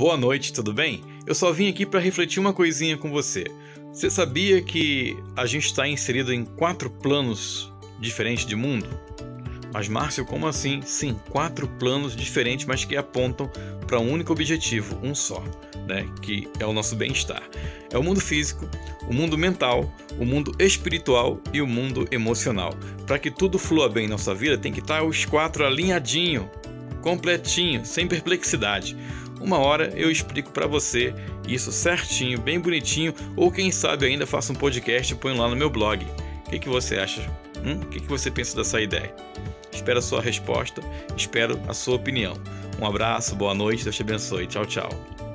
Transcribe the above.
Boa noite, tudo bem? Eu só vim aqui para refletir uma coisinha com você. Você sabia que a gente está inserido em quatro planos diferentes de mundo? Mas, Márcio, como assim? Sim, quatro planos diferentes, mas que apontam para um único objetivo, um só, né? que é o nosso bem-estar. É o mundo físico, o mundo mental, o mundo espiritual e o mundo emocional. Para que tudo flua bem em nossa vida, tem que estar os quatro alinhadinho, completinho, sem perplexidade. Uma hora eu explico para você isso certinho, bem bonitinho, ou quem sabe ainda faça um podcast e põe lá no meu blog. O que, que você acha? Hum? O que, que você pensa dessa ideia? Espero a sua resposta, espero a sua opinião. Um abraço, boa noite, Deus te abençoe. Tchau, tchau.